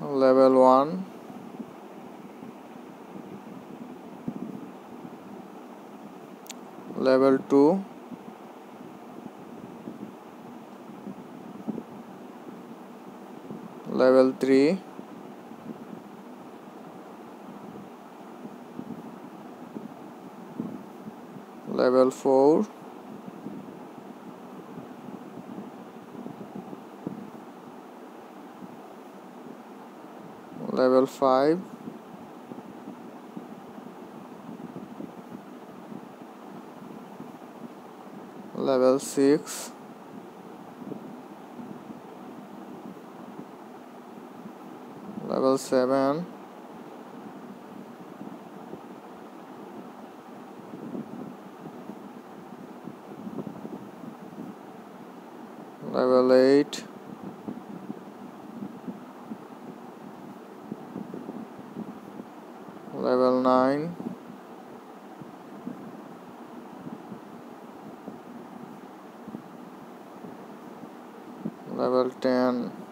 level 1 level 2 level 3 level 4 level 5 level 6 level 7 level 8 level 9 level 10